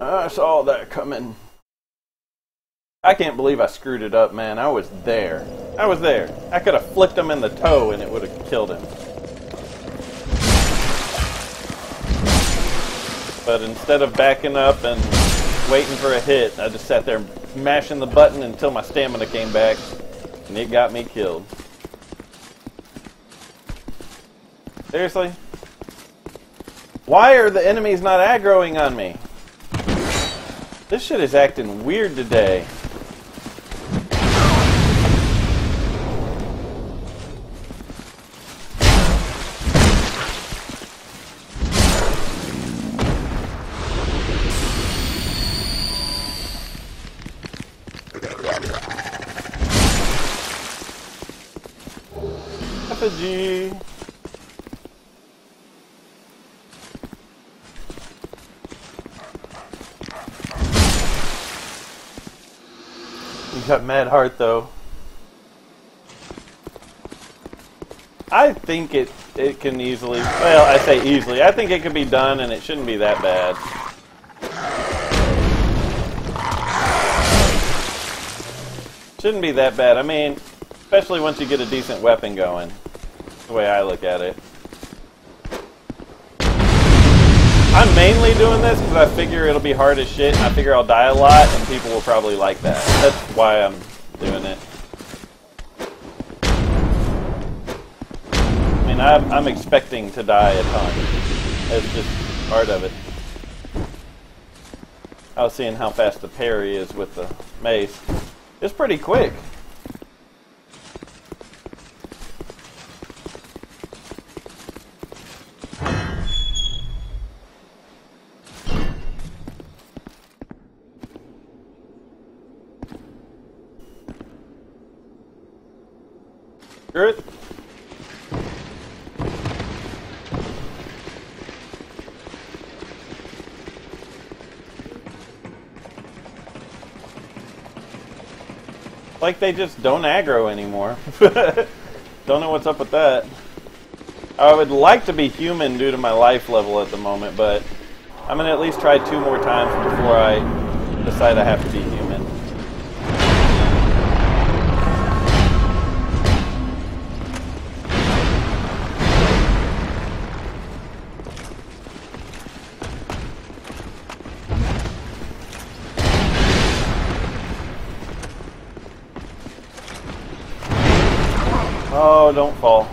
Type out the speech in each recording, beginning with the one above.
I saw that coming. I can't believe I screwed it up, man. I was there. I was there. I could have flicked him in the toe and it would have killed him. But instead of backing up and waiting for a hit, I just sat there mashing the button until my stamina came back and it got me killed. Seriously? Why are the enemies not aggroing on me? This shit is acting weird today. Mad heart though. I think it it can easily. Well, I say easily. I think it can be done, and it shouldn't be that bad. Shouldn't be that bad. I mean, especially once you get a decent weapon going. The way I look at it. I'm mainly doing this because I figure it'll be hard as shit, and I figure I'll die a lot, and people will probably like that. That's why I'm doing it. I mean, I'm, I'm expecting to die a ton. It's just part of it. I was seeing how fast the parry is with the mace. It's pretty quick. Screw it. Like they just don't aggro anymore. don't know what's up with that. I would like to be human due to my life level at the moment, but I'm gonna at least try two more times before I decide I have to be don't fall.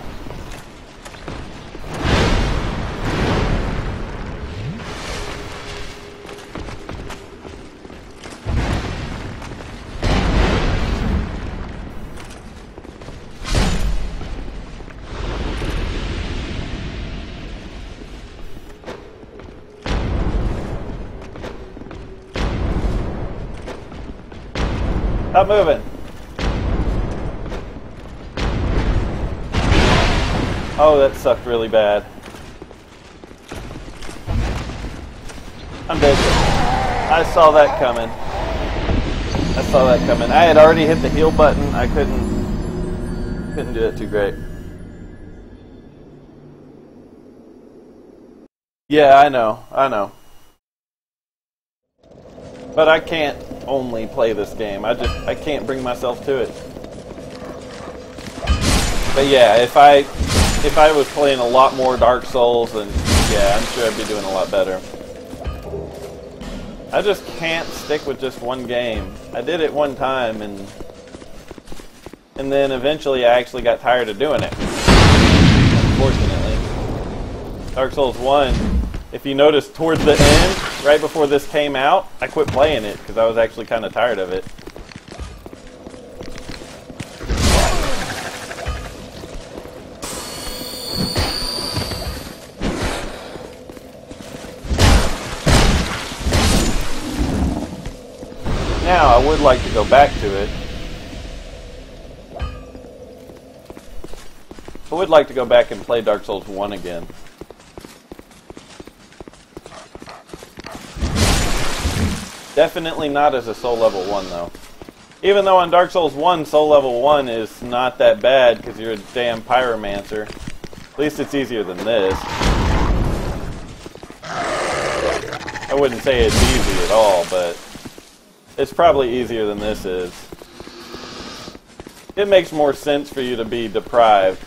Stop moving. Oh, that sucked really bad. I'm dead. I saw that coming. I saw that coming. I had already hit the heal button. I couldn't couldn't do it too great. Yeah, I know. I know. But I can't only play this game. I just I can't bring myself to it. But yeah, if I if I was playing a lot more Dark Souls, then yeah, I'm sure I'd be doing a lot better. I just can't stick with just one game. I did it one time, and and then eventually I actually got tired of doing it. Unfortunately, Dark Souls 1. If you notice, towards the end, right before this came out, I quit playing it because I was actually kind of tired of it. Now, I would like to go back to it. I would like to go back and play Dark Souls 1 again. Definitely not as a soul level 1, though. Even though on Dark Souls 1, soul level 1 is not that bad because you're a damn pyromancer. At least it's easier than this. I wouldn't say it's easy at all, but it's probably easier than this is. It makes more sense for you to be deprived.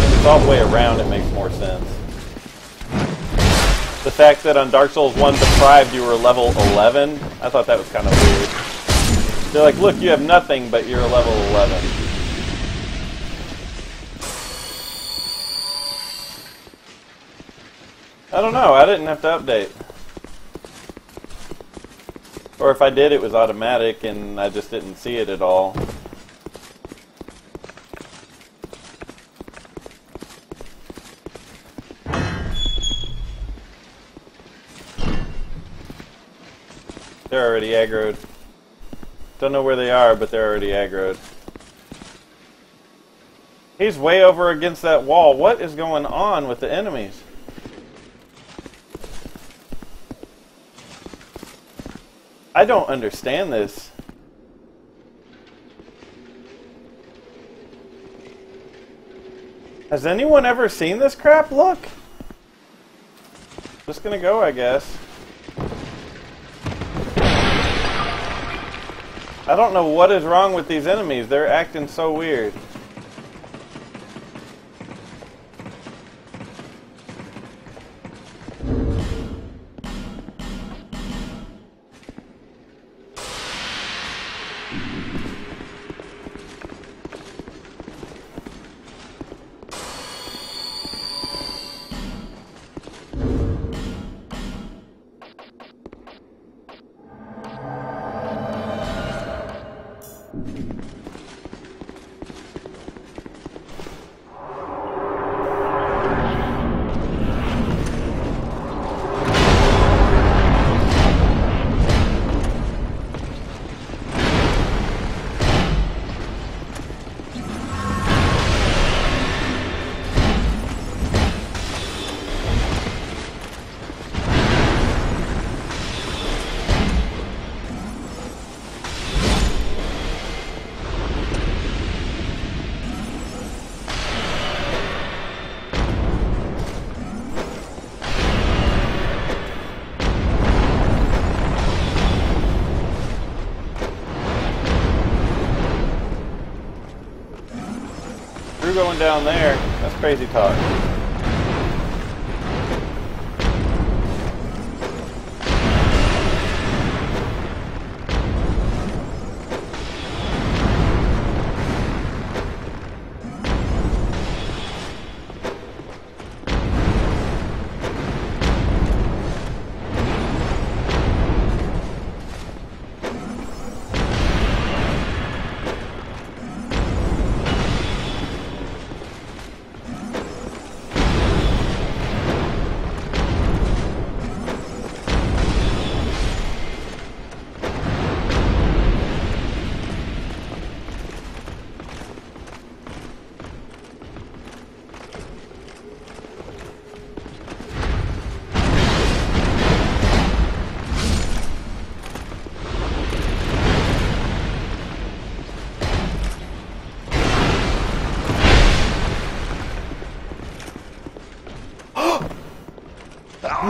When it's all the way around, it makes more sense. The fact that on Dark Souls 1 deprived you were level 11, I thought that was kind of weird. They're like, look, you have nothing, but you're level 11. I don't know. I didn't have to update. Or if I did, it was automatic and I just didn't see it at all. They're already aggroed. Don't know where they are, but they're already aggroed. He's way over against that wall. What is going on with the enemies? I don't understand this. Has anyone ever seen this crap? Look! Just gonna go, I guess. I don't know what is wrong with these enemies. They're acting so weird. Down there, that's crazy talk.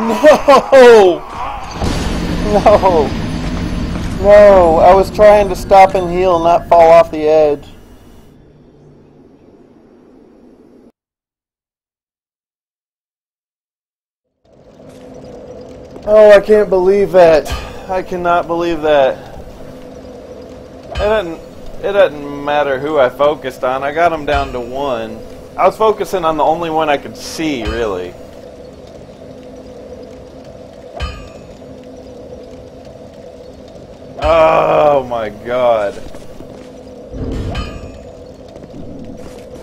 No! No! No! I was trying to stop and heal, not fall off the edge. Oh, I can't believe that. I cannot believe that. It doesn't. It doesn't matter who I focused on. I got them down to one. I was focusing on the only one I could see, really. Oh my god.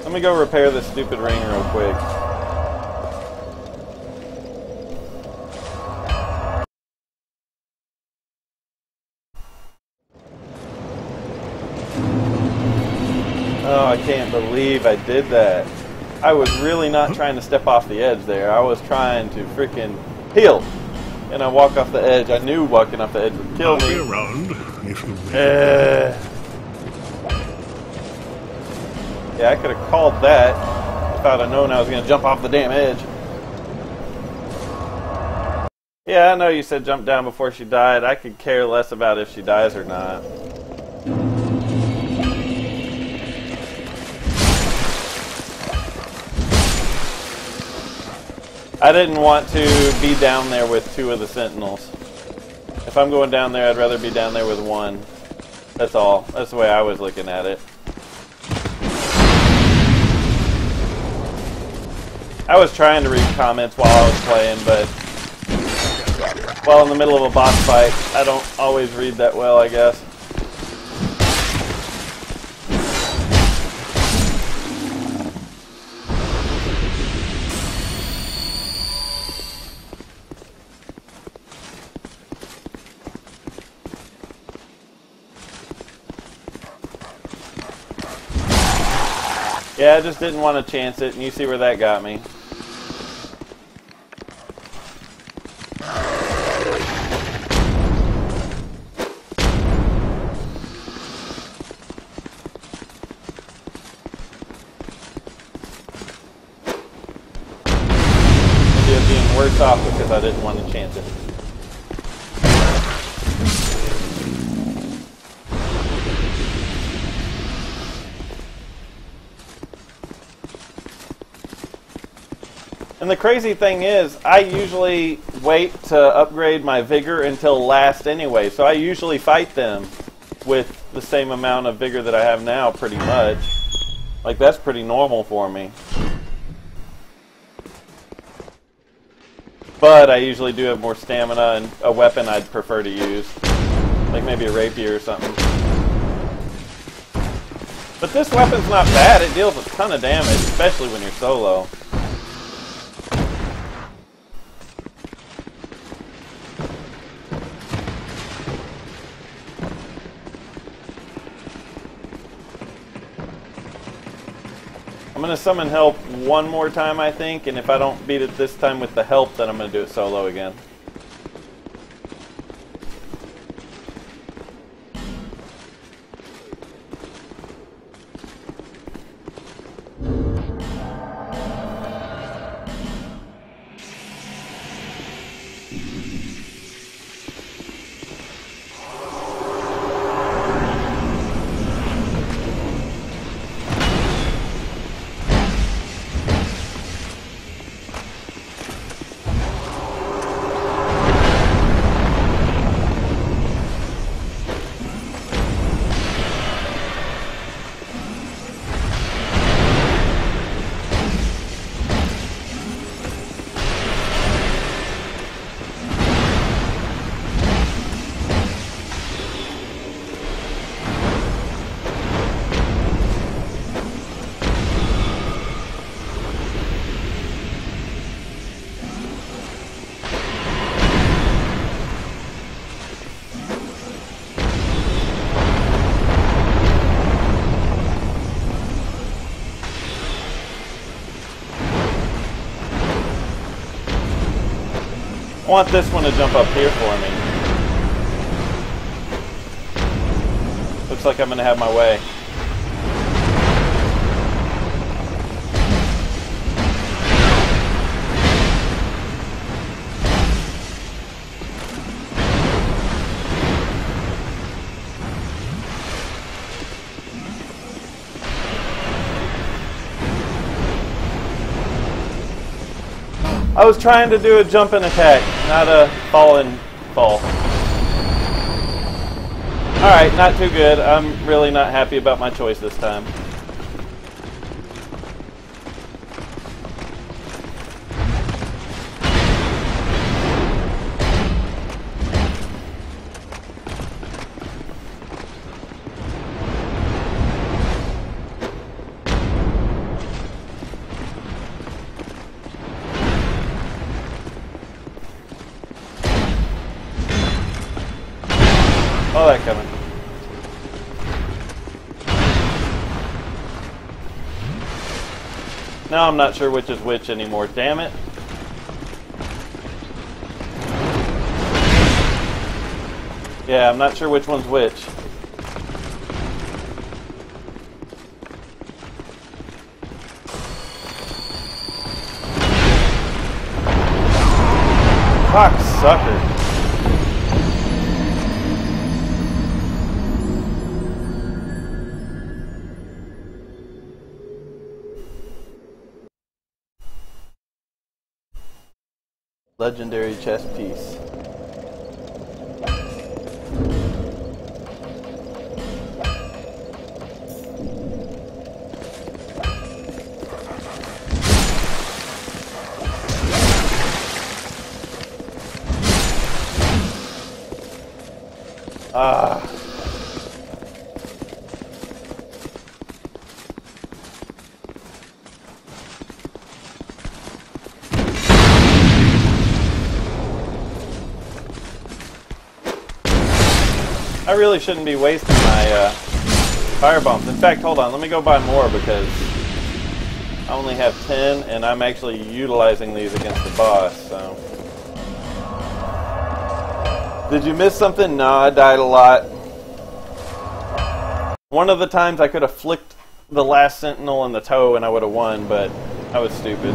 Let me go repair this stupid ring real quick. Oh, I can't believe I did that. I was really not trying to step off the edge there. I was trying to freaking heal. And I walk off the edge. I knew walking off the edge would kill I'll be me. around if you. Uh, yeah, I could have called that. If I'd have known I was going to jump off the damn edge. Yeah, I know you said jump down before she died. I could care less about if she dies or not. I didn't want to be down there with two of the sentinels. If I'm going down there, I'd rather be down there with one. That's all. That's the way I was looking at it. I was trying to read comments while I was playing, but while in the middle of a boss fight, I don't always read that well, I guess. I just didn't want to chance it, and you see where that got me. And the crazy thing is, I usually wait to upgrade my vigor until last anyway. So I usually fight them with the same amount of vigor that I have now, pretty much. Like, that's pretty normal for me. But I usually do have more stamina and a weapon I'd prefer to use. Like maybe a rapier or something. But this weapon's not bad. It deals a ton of damage, especially when you're solo. Going to summon help one more time, I think, and if I don't beat it this time with the help, then I'm going to do it solo again. I want this one to jump up here for me. Looks like I'm going to have my way. I was trying to do a jumping attack, not a falling fall. Alright, not too good. I'm really not happy about my choice this time. I'm not sure which is which anymore. Damn it. Yeah, I'm not sure which one's which. Fuck, sucker. Legendary chess piece. Really shouldn't be wasting my uh, fire bombs. In fact, hold on, let me go buy more because I only have 10 and I'm actually utilizing these against the boss, so. Did you miss something? No, I died a lot. One of the times I could have flicked the last sentinel in the toe and I would have won, but I was stupid.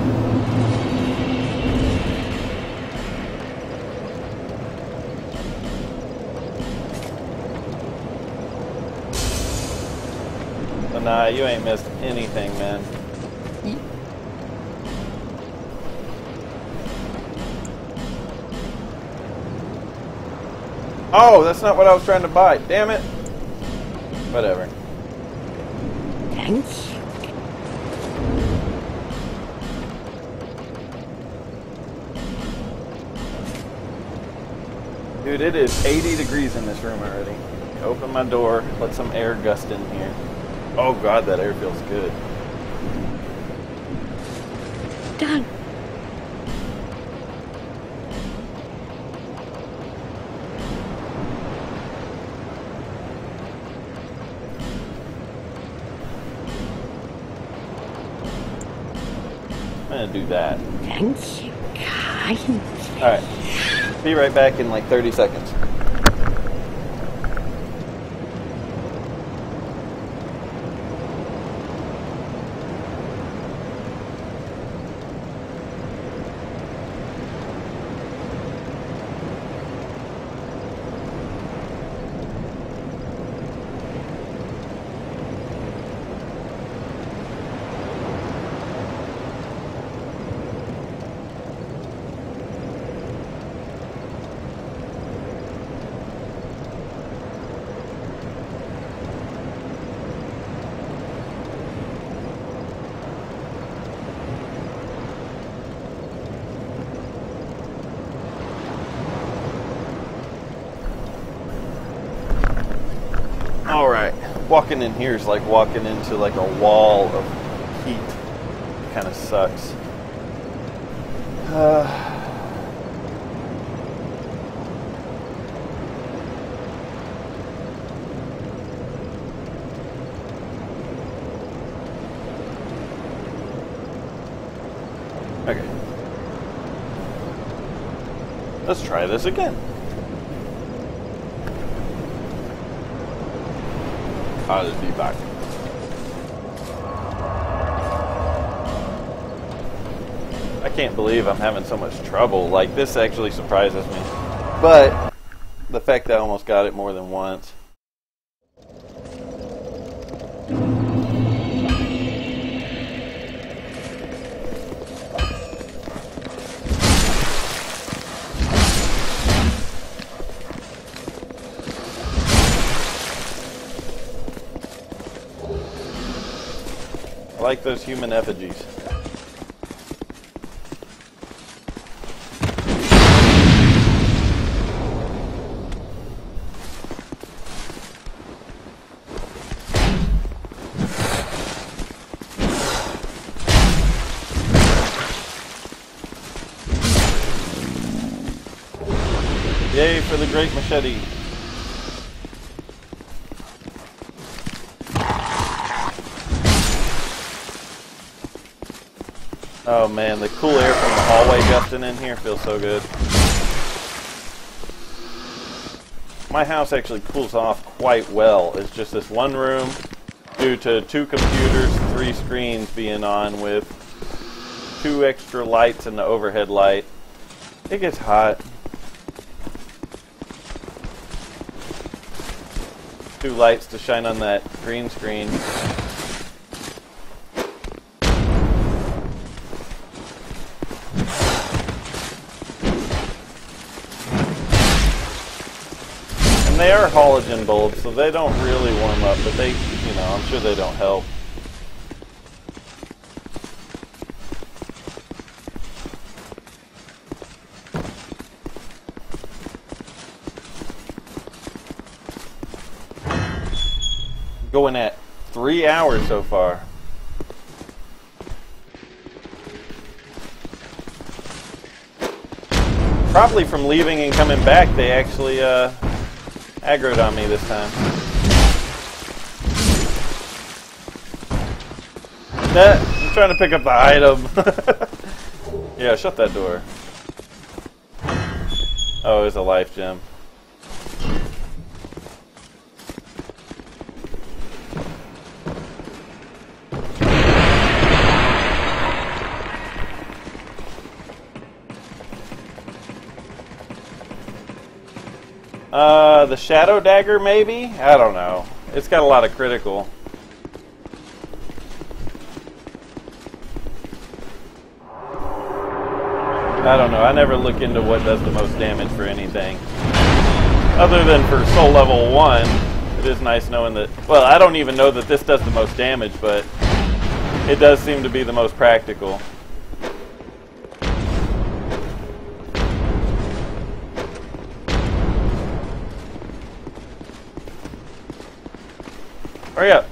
Nah, you ain't missed anything, man. Oh, that's not what I was trying to buy. Damn it. Whatever. Thanks. Dude, it is 80 degrees in this room already. Open my door, let some air gust in here. Oh god, that air feels good. Done. I'm gonna do that. Thank you, kind. Alright. Be right back in like 30 seconds. All right, walking in here is like walking into like a wall of heat. Kind of sucks. Uh, okay. Let's try this again. Back. I can't believe I'm having so much trouble. Like, this actually surprises me. But, the fact that I almost got it more than once. Like those human effigies. Yay for the great machete. man, the cool air from the hallway gusting in here feels so good. My house actually cools off quite well. It's just this one room due to two computers, three screens being on with two extra lights and the overhead light. It gets hot. Two lights to shine on that green screen. And they are halogen bulbs, so they don't really warm up, but they, you know, I'm sure they don't help. Going at three hours so far. Probably from leaving and coming back, they actually uh, aggroed on me this time. That, I'm trying to pick up the item. yeah, shut that door. Oh, it's a life gem. The Shadow Dagger, maybe? I don't know. It's got a lot of critical. I don't know. I never look into what does the most damage for anything. Other than for soul level 1, it is nice knowing that... Well, I don't even know that this does the most damage, but it does seem to be the most practical. Oh, Hurry up.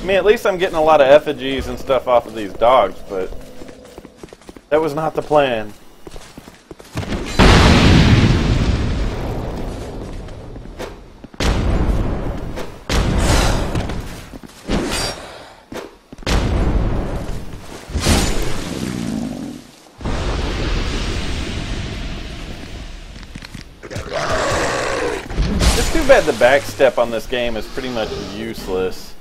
I mean, at least I'm getting a lot of effigies and stuff off of these dogs, but that was not the plan. The backstep on this game is pretty much useless.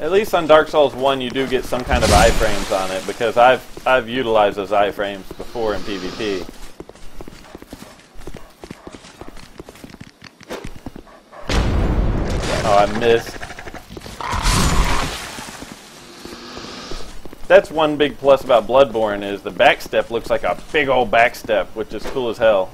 At least on Dark Souls 1 you do get some kind of iframes on it because I've I've utilized those iframes before in PvP. Oh, I missed. That's one big plus about Bloodborne is the backstep looks like a big old backstep, which is cool as hell.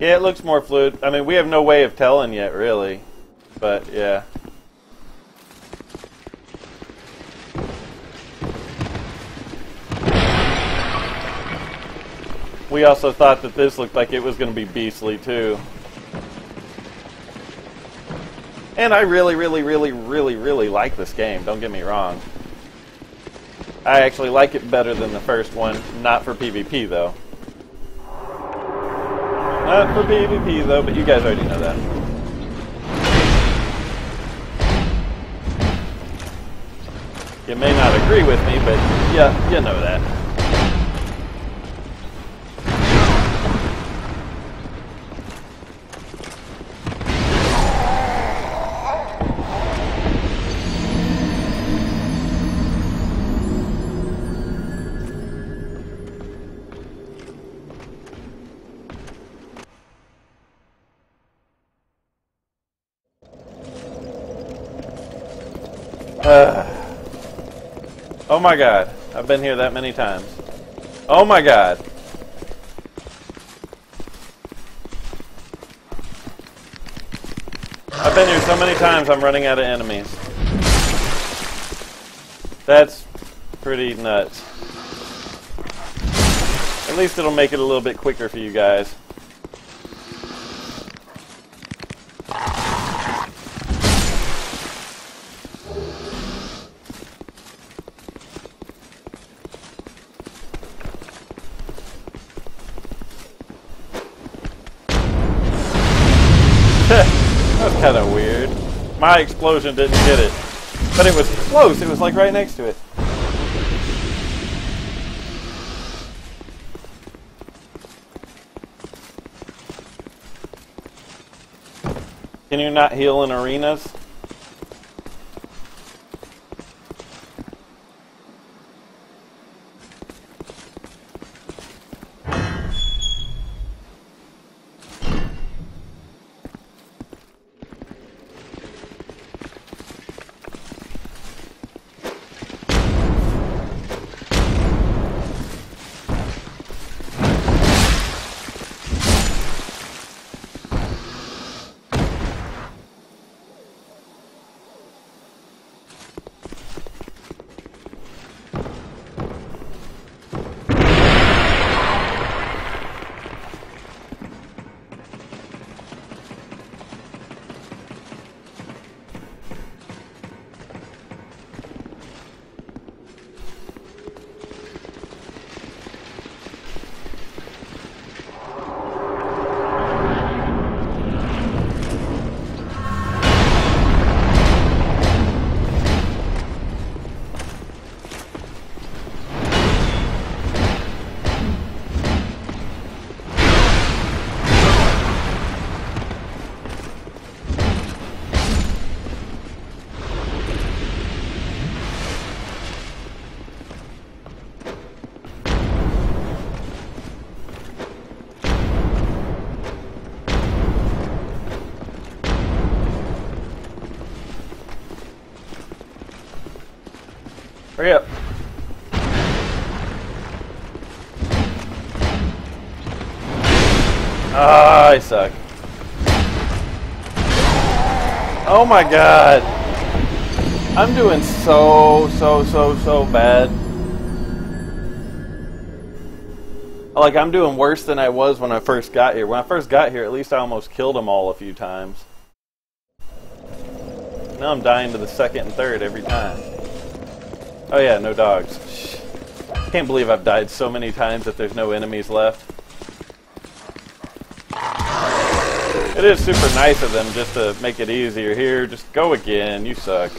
Yeah, it looks more fluid. I mean, we have no way of telling yet, really. But, yeah. We also thought that this looked like it was going to be beastly, too. And I really, really, really, really, really like this game. Don't get me wrong. I actually like it better than the first one, not for PvP though. Not for PvP though, but you guys already know that. You may not agree with me, but yeah, you know that. Oh my god. I've been here that many times. Oh my god. I've been here so many times I'm running out of enemies. That's pretty nuts. At least it'll make it a little bit quicker for you guys. My explosion didn't hit it. But it was close. It was like right next to it. Can you not heal in arenas? Ah, I suck. Oh my god. I'm doing so, so, so, so bad. Like, I'm doing worse than I was when I first got here. When I first got here, at least I almost killed them all a few times. Now I'm dying to the second and third every time. Oh yeah, no dogs. Shh. Can't believe I've died so many times that there's no enemies left. It is super nice of them just to make it easier. Here, just go again. You suck.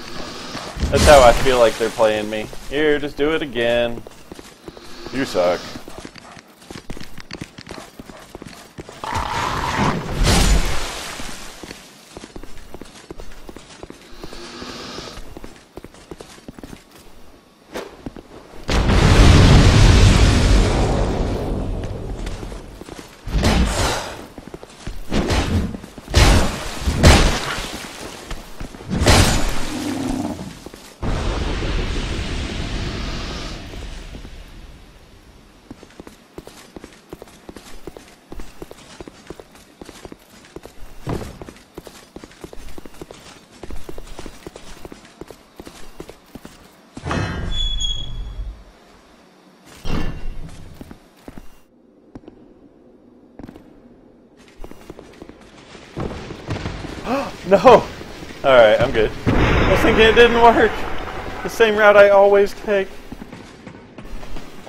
That's how I feel like they're playing me. Here, just do it again. You suck. No! Alright, I'm good. I was thinking it didn't work. The same route I always take.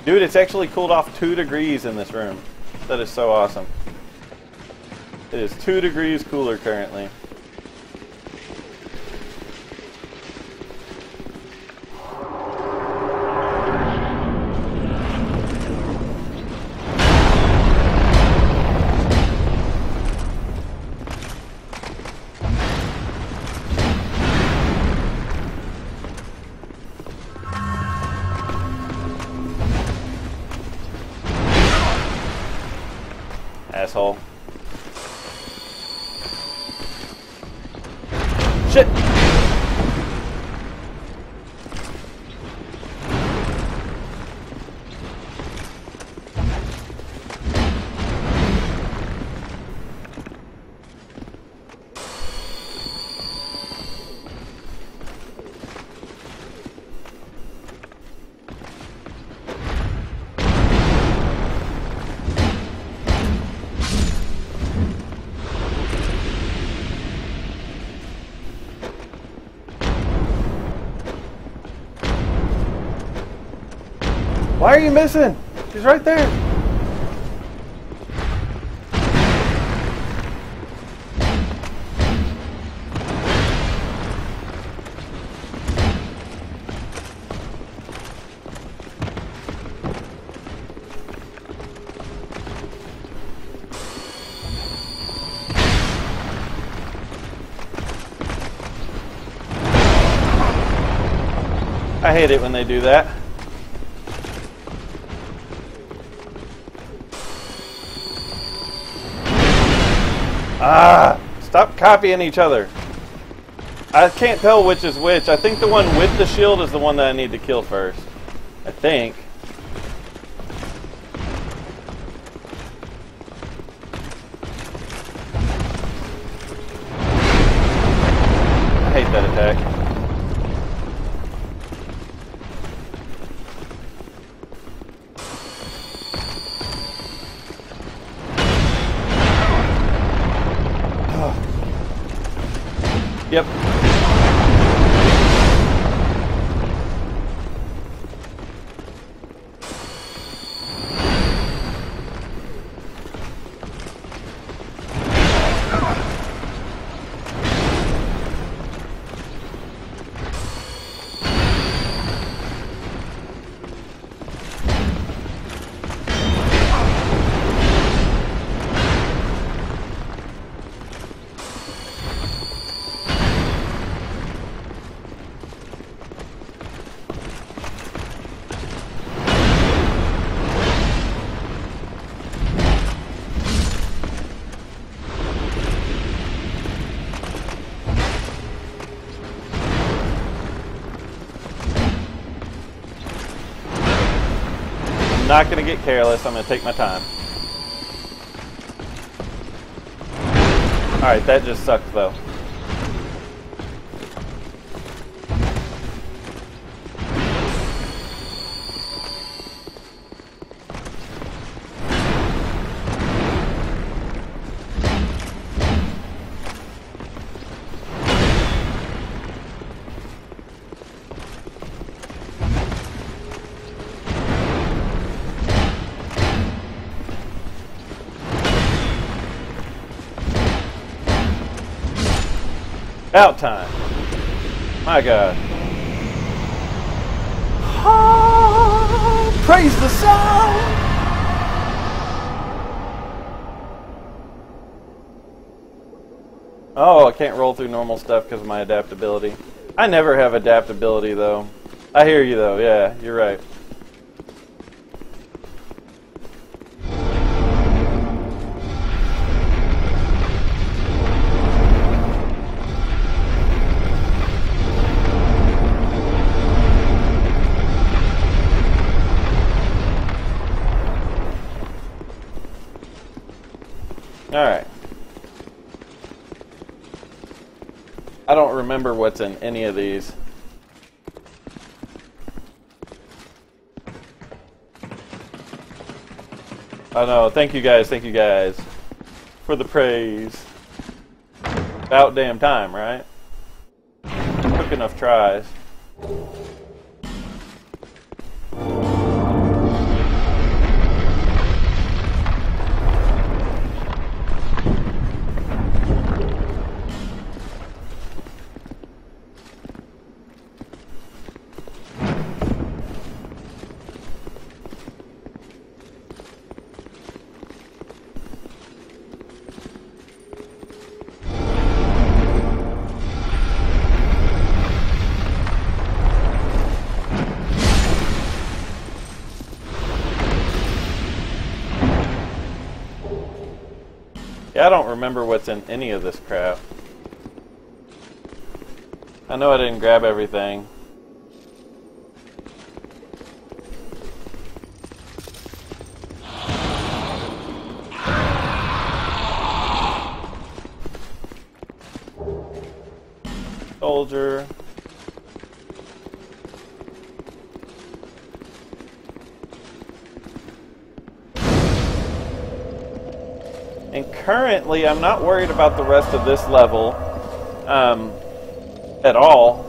Dude, it's actually cooled off two degrees in this room. That is so awesome. It is two degrees cooler currently. Asshole. Shit! Why are you missing? She's right there. I hate it when they do that. Ah! Stop copying each other. I can't tell which is which. I think the one with the shield is the one that I need to kill first. I think. Not going to get careless. I'm going to take my time. Alright, that just sucked though. Out time. My God. Ah, praise the sun. Oh, I can't roll through normal stuff because of my adaptability. I never have adaptability though. I hear you though. Yeah, you're right. Remember what's in any of these. Oh, I know. Thank you guys. Thank you guys for the praise. About damn time, right? Took enough tries. Yeah, I don't remember what's in any of this crap. I know I didn't grab everything. Currently, I'm not worried about the rest of this level um, at all.